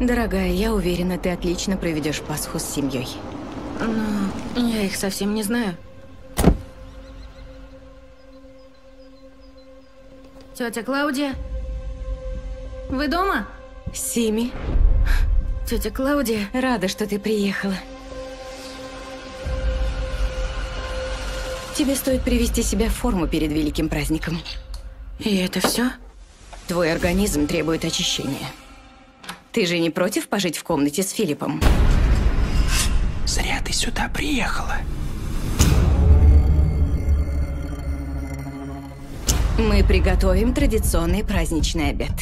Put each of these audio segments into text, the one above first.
Дорогая, я уверена, ты отлично проведешь Пасху с семьей. Но я их совсем не знаю. Тетя Клаудия? Вы дома? Сими, Тетя Клаудия? рада, что ты приехала. Тебе стоит привести себя в форму перед великим праздником. И это все? Твой организм требует очищения. Ты же не против пожить в комнате с Филиппом? Зря ты сюда приехала. Мы приготовим традиционный праздничный обед.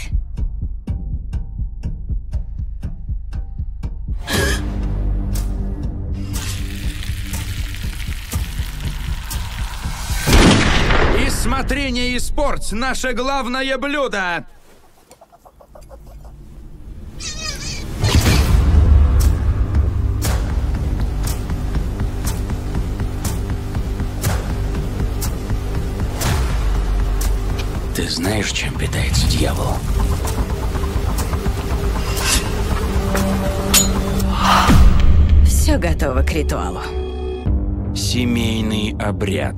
И смотрение и спорт – наше главное блюдо! Ты знаешь, чем питается дьявол? Все готово к ритуалу. Семейный обряд.